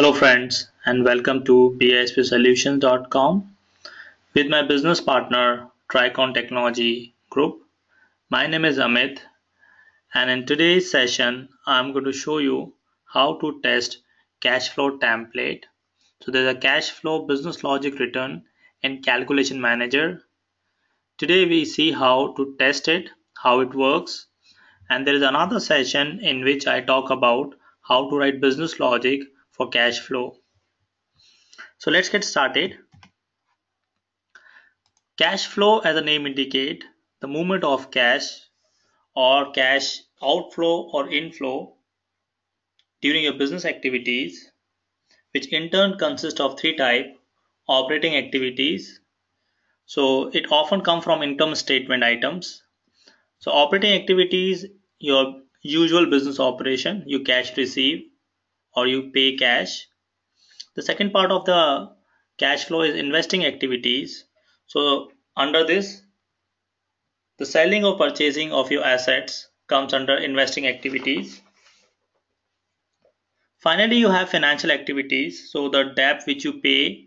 Hello friends and welcome to BISPsolutions.com with my business partner Tricon Technology Group. My name is Amit and in today's session I'm going to show you how to test cash flow template. So there's a cash flow business logic written in calculation manager. Today we see how to test it, how it works and there is another session in which I talk about how to write business logic for cash flow. So let's get started. Cash flow as the name indicate the movement of cash or cash outflow or inflow during your business activities which in turn consist of three type operating activities so it often come from income statement items so operating activities your usual business operation you cash receive or you pay cash. The second part of the cash flow is investing activities. So under this, the selling or purchasing of your assets comes under investing activities. Finally, you have financial activities. So the debt which you pay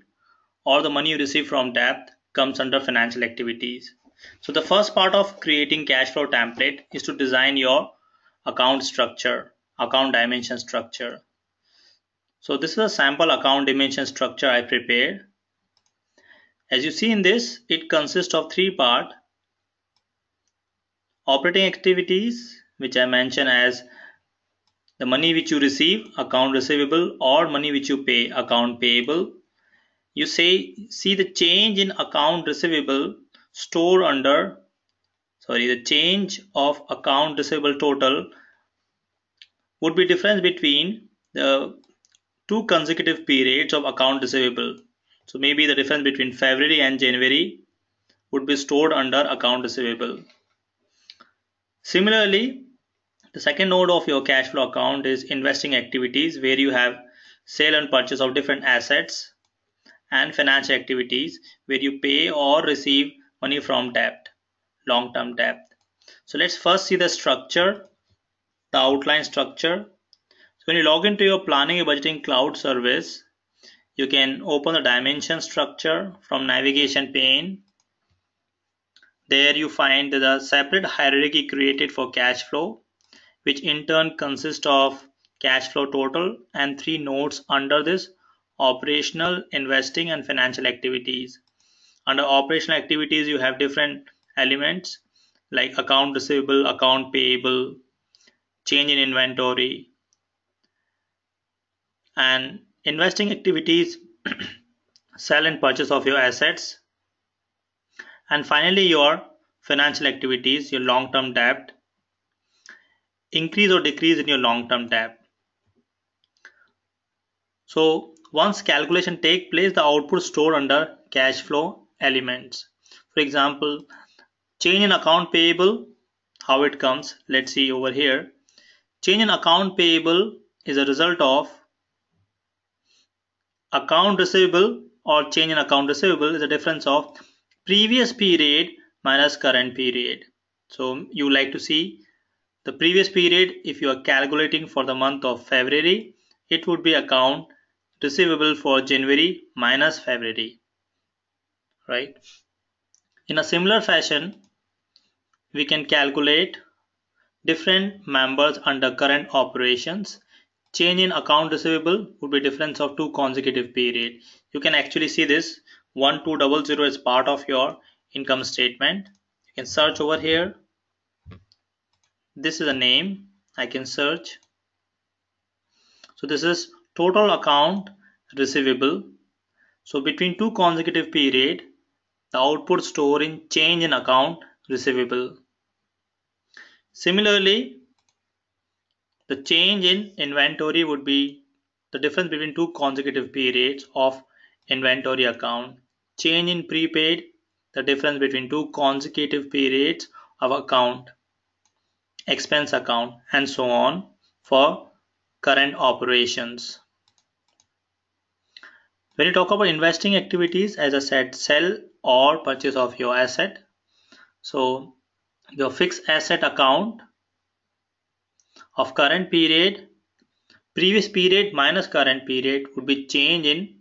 or the money you receive from debt comes under financial activities. So the first part of creating cash flow template is to design your account structure, account dimension structure. So this is a sample account dimension structure I prepared. As you see in this, it consists of three part. Operating activities, which I mention as the money which you receive, account receivable, or money which you pay, account payable. You say see the change in account receivable store under sorry the change of account receivable total would be difference between the two consecutive periods of account receivable. So maybe the difference between February and January would be stored under account receivable. Similarly, the second node of your cash flow account is investing activities where you have sale and purchase of different assets and financial activities where you pay or receive money from debt, long-term debt. So let's first see the structure, the outline structure when you log into your planning and budgeting cloud service, you can open the dimension structure from navigation pane. There you find the separate hierarchy created for cash flow, which in turn consists of cash flow total and three nodes under this operational, investing and financial activities. Under operational activities, you have different elements like account receivable, account payable, change in inventory, and investing activities sell and purchase of your assets and finally your financial activities your long-term debt increase or decrease in your long-term debt. So once calculation take place the output stored under cash flow elements. For example change in account payable how it comes let's see over here. Change in account payable is a result of account receivable or change in account receivable is the difference of previous period minus current period. So you like to see the previous period if you are calculating for the month of February it would be account receivable for January minus February right in a similar fashion we can calculate different members under current operations change in account receivable would be difference of two consecutive period. You can actually see this 1200 is part of your income statement. You can search over here. This is a name. I can search. So this is total account receivable. So between two consecutive period the output store in change in account receivable. Similarly the change in inventory would be the difference between two consecutive periods of inventory account. Change in prepaid, the difference between two consecutive periods of account, expense account and so on for current operations. When you talk about investing activities, as I said, sell or purchase of your asset. So your fixed asset account of current period previous period minus current period would be change in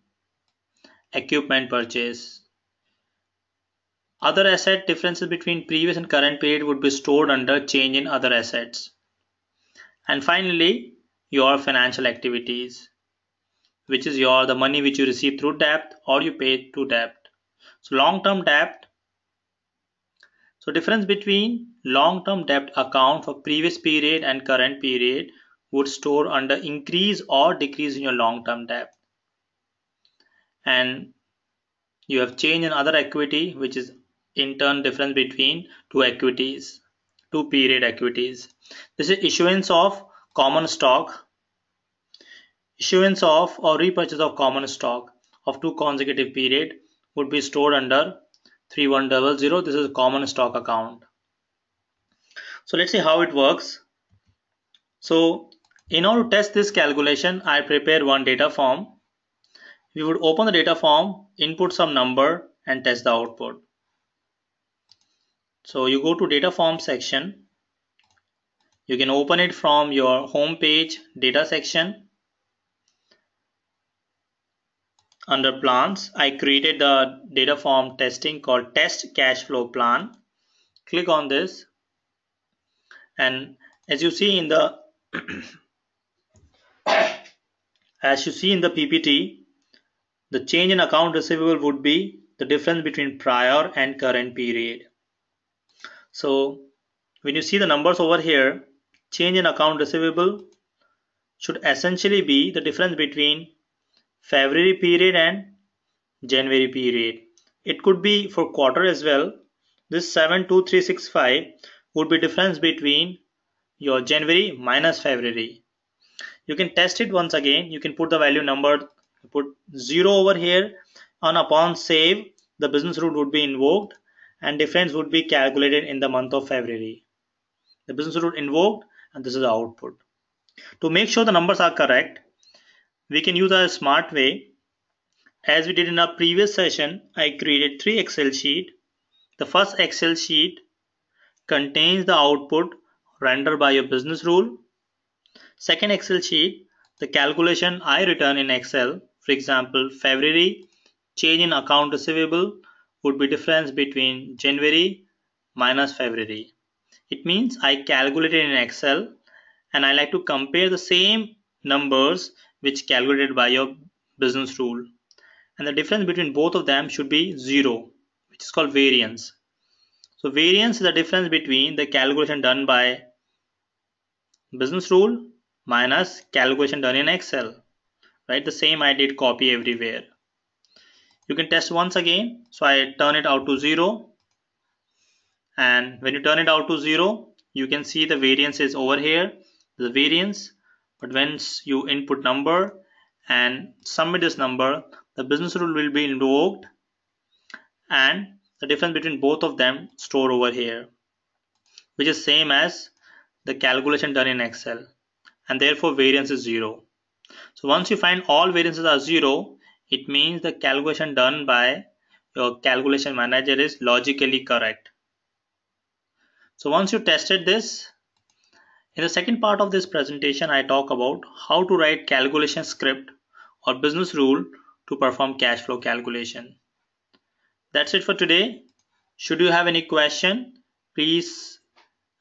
equipment purchase. Other asset differences between previous and current period would be stored under change in other assets. And finally, your financial activities, which is your the money which you receive through debt or you pay to debt. So long-term debt. So difference between long-term debt account for previous period and current period would store under increase or decrease in your long-term debt. And you have change in other equity, which is in turn difference between two equities, two period equities. This is issuance of common stock, issuance of or repurchase of common stock of two consecutive period would be stored under 3100. This is a common stock account. So let's see how it works. So in order to test this calculation, I prepare one data form. We would open the data form, input some number and test the output. So you go to data form section. You can open it from your home page data section. Under plans, I created the data form testing called test cash flow plan. Click on this and as you see in the as you see in the PPT, the change in account receivable would be the difference between prior and current period. So when you see the numbers over here, change in account receivable should essentially be the difference between February period and January period. It could be for quarter as well. This 72365 would be difference between your January minus February. You can test it once again. You can put the value number, put 0 over here and upon save the business rule would be invoked and difference would be calculated in the month of February. The business rule invoked and this is the output. To make sure the numbers are correct, we can use a smart way. As we did in our previous session, I created three Excel sheet. The first Excel sheet contains the output rendered by your business rule. Second Excel sheet, the calculation I return in Excel, for example, February, change in account receivable, would be difference between January minus February. It means I calculated in Excel and I like to compare the same numbers which calculated by your business rule. And the difference between both of them should be zero which is called variance. So variance is the difference between the calculation done by business rule minus calculation done in Excel right? The same I did copy everywhere. You can test once again. So I turn it out to 0 and when you turn it out to 0 you can see the variance is over here. The variance but once you input number and submit this number the business rule will be invoked and the difference between both of them stored over here which is same as the calculation done in Excel and therefore variance is 0 so once you find all variances are 0 it means the calculation done by your calculation manager is logically correct. So once you tested this, in the second part of this presentation, I talk about how to write calculation script or business rule to perform cash flow calculation. That's it for today. Should you have any question, please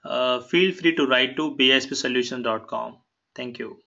uh, feel free to write to bispsolutions.com. Thank you.